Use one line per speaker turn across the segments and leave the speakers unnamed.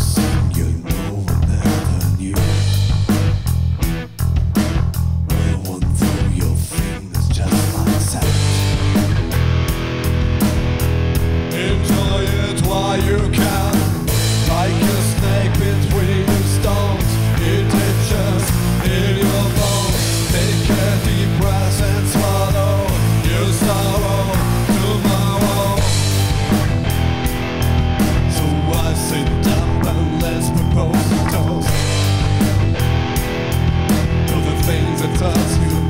You.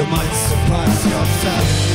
You might surprise yourself.